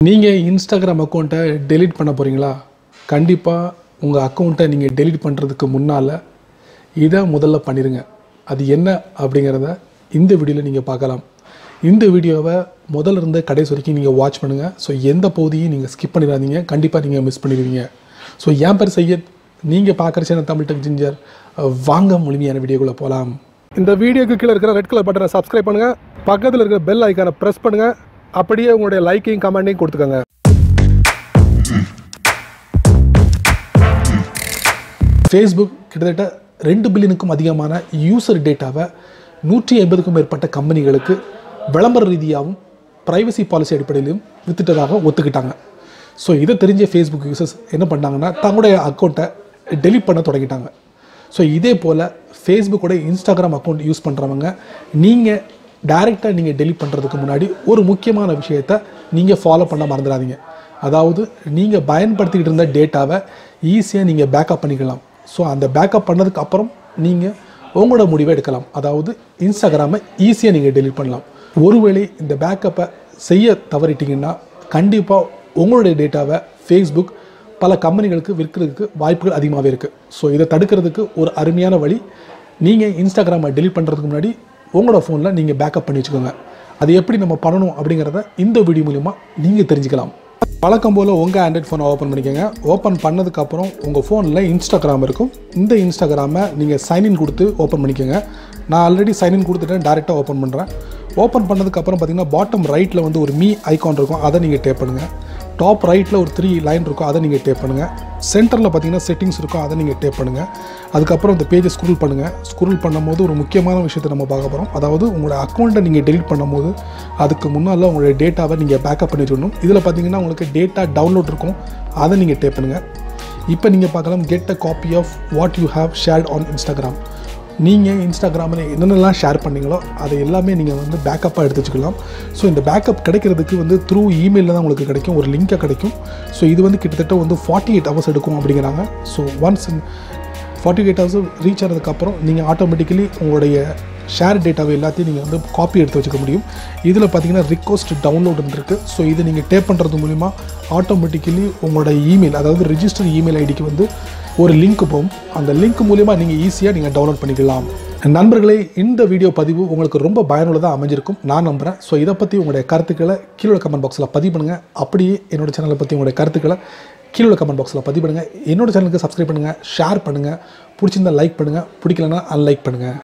நீங்கள் இன்ஸ்டாகிராம் அக்கௌண்ட்டை டெலீட் பண்ண போகிறீங்களா கண்டிப்பாக உங்கள் அக்கௌண்ட்டை நீங்கள் டெலிட் பண்ணுறதுக்கு முன்னால் இதை முதல்ல பண்ணிடுங்க அது என்ன அப்படிங்கிறத இந்த வீடியோவில் நீங்கள் பார்க்கலாம். இந்த வீடியோவை முதல்ல இருந்து கடைசி வரைக்கும் நீங்கள் வாட்ச் பண்ணுங்கள் ஸோ எந்த பகுதியும் நீங்கள் ஸ்கிப் பண்ணிடாதீங்க. கண்டிப்பாக நீங்கள் மிஸ் பண்ணிடுவீங்க. ஸோ என் பேர் செய்யத் நீங்கள் பார்க்குற சேனல் தமிழ் டெக் ஜிஞ்சர் வாங்க முழுமையான வீடியோக்குள்ளே போகலாம் இந்த வீடியோக்கு கீழே இருக்கிற ரெட் கலர் பட்டனை சப்ஸ்கிரைப் பண்ணுங்கள் பக்கத்தில் இருக்கிற பெல் ஐக்கானை ப்ரெஸ் பண்ணுங்கள் அப்படியே உங்களுடைய லைக்கையும் கமெண்ட்டையும் கொடுத்துக்கோங்க. ஃபேஸ்புக் கிட்டத்தட்ட ரெண்டு பில்லியனுக்கும் அதிகமான யூசர் டேட்டாவை நூற்றி ஐம்பதுக்கும் மேற்பட்ட கம்பெனிகளுக்கு விளம்பர ரீதியாகவும் ப்ரைவசி பாலிசி அடிப்படையிலும் வித்துட்டதாக ஒத்துக்கிட்டாங்க. ஸோ இதை தெரிஞ்ச ஃபேஸ்புக் யூசர்ஸ் என்ன பண்ணாங்கன்னா தங்களுடைய அக்கௌண்ட்டை டெலிட் பண்ண தொடங்கிட்டாங்க. ஸோ இதே போல் ஃபேஸ்புக்கோட இன்ஸ்டாகிராம் அக்கௌண்ட் யூஸ் பண்ணுறவங்க நீங்கள் டைரெக்டாக நீங்கள் டெலிட் பண்ணுறதுக்கு முன்னாடி ஒரு முக்கியமான விஷயத்தை நீங்கள் ஃபாலோ பண்ண மறந்துடாதீங்க. அதாவது நீங்கள் பயன்படுத்திக்கிட்டு இருந்த டேட்டாவை ஈஸியாக நீங்கள் பேக்கப் பண்ணிக்கலாம். ஸோ அந்த பேக்கப் பண்ணதுக்கு அப்புறம் நீங்கள் உங்களோட முடிவை எடுக்கலாம். அதாவது இன்ஸ்டாகிராமை ஈஸியாக நீங்கள் டெலிட் பண்ணலாம். ஒருவேளை இந்த பேக்கப்பை செய்ய தவறிட்டீங்கன்னா கண்டிப்பாக உங்களுடைய டேட்டாவை ஃபேஸ்புக் பல கம்பெனிகளுக்கு விற்கிறதுக்கு வாய்ப்புகள் அதிகமாகவே இருக்குது ஸோ இதை தடுக்கிறதுக்கு ஒரு அருமையான வழி நீங்கள் இன்ஸ்டாகிராமை டெலிட் பண்ணுறதுக்கு முன்னாடி உங்களோட ஃபோனில் நீங்கள் பேக்கப் பண்ணி வச்சுக்கோங்க. அது எப்படி நம்ம பண்ணணும் அப்படிங்கிறத இந்த வீடியோ மூலிமா நீங்கள் தெரிஞ்சுக்கலாம். வழக்கம் போல் உங்கள் ஆண்ட்ராய்ட் ஃபோனை ஓப்பன் பண்ணிக்கோங்க. ஓப்பன் பண்ணதுக்கப்புறம் உங்கள் ஃபோனில் இன்ஸ்டாகிராம் இருக்கும். இந்த இன்ஸ்டாகிராமை நீங்கள் சைன்இன் கொடுத்து ஓப்பன் பண்ணிக்கோங்க. நான் ஆல்ரெடி சைன்இன் கொடுத்துட்டேன். டேரெக்டாக ஓப்பன் பண்ணுறேன் ஓப்பன் பண்ணதுக்கப்புறம் பார்த்தீங்கன்னா பாட்டம் ரைட்டில் வந்து ஒரு மீ ஐக்கான் இருக்கும். அதை நீங்கள் டேப் பண்ணுங்கள் டாப் ரைட்டில் ஒரு த்ரீ லைன் இருக்கும் அதை நீங்கள் டேப் பண்ணுங்கள் சென்டரில் பார்த்தீங்கன்னா செட்டிங்ஸ் இருக்கும் அதை நீங்கள் டேப் பண்ணுங்கள் அதுக்கப்புறம் இந்த பேஜை ஸ்க்ரூல் பண்ணுங்கள் ஸ்க்ரூல் பண்ணும்போது ஒரு முக்கியமான விஷயத்தை நம்ம பார்க்க போகிறோம் அதாவது உங்களோட அக்கௌண்ட்டை நீங்கள் டெலிட் பண்ணும்போது அதுக்கு முன்னால் உங்களுடைய டேட்டாவை நீங்கள் பேக்கப் பண்ணி வச்சுக்கணும். இதில் பார்த்தீங்கன்னா உங்களுக்கு டேட்டா டவுன்லோட் இருக்கும். அதை நீங்கள் டேப் பண்ணுங்கள் இப்போ நீங்கள் பார்க்கலாம் get a copy of what you have shared on Instagram நீங்கள் இன்ஸ்டாகிராமில் என்னென்னலாம் ஷேர் பண்ணீங்களோ அதை எல்லாமே நீங்கள் வந்து பேக்கப்பாக எடுத்து வச்சுக்கலாம். ஸோ இந்த பேக்கப் கிடைக்கிறதுக்கு வந்து த்ரூ இமெயிலில் தான் உங்களுக்கு கிடைக்கும். ஒரு லிங்காக கிடைக்கும். ஸோ இது வந்து கிட்டத்தட்ட வந்து ஃபார்ட்டி எயிட் ஹவர்ஸ் எடுக்கும் அப்படிங்கிறாங்க. So once forty eight hours reach ஆனதுக்கப்புறம் நீங்கள் ஆட்டோமேட்டிக்கலி உங்களுடைய ஷேர் டேட்டாவை எல்லாத்தையும் நீங்கள் வந்து காப்பி எடுத்து வச்சுக்க முடியும். இதில் பார்த்தீங்கன்னா ரிக்வஸ்ட் டவுன்லோடுன்னு இருக்குது ஸோ இதை நீங்கள் டேப் பண்ணுறது மூலிமா ஆட்டோமேட்டிக்கலி உங்களோட இமெயில் அதாவது ரிஜிஸ்டர் இமெயில் ஐடிக்கு வந்து ஒரு லிங்க் போகும். அந்த லிங்க் மூலிமா நீங்கள் ஈஸியாக நீங்கள் டவுன்லோட் பண்ணிக்கலாம். நண்பர்களே இந்த வீடியோ பதிவு உங்களுக்கு ரொம்ப பயனுள்ளதாக அமைஞ்சிருக்கும். நான் நம்புகிறேன் ஸோ இதை பற்றி உங்களுடைய கருத்துக்களை கீழே கமெண்ட் பாக்ஸில் பதிவு பண்ணுங்கள் அப்படியே என்னோடய சேனலை பற்றி உங்களுடைய கருத்துக்களை கீழே கமெண்ட் பாக்ஸில் பதிவு பண்ணுங்கள் என்னோட சேனலுக்கு சப்ஸ்கிரைப் பண்ணுங்கள் ஷேர் பண்ணுங்கள் பிடிச்சிருந்தா லைக் பண்ணுங்கள் பிடிக்கலன்னா அன்லைக் பண்ணுங்கள்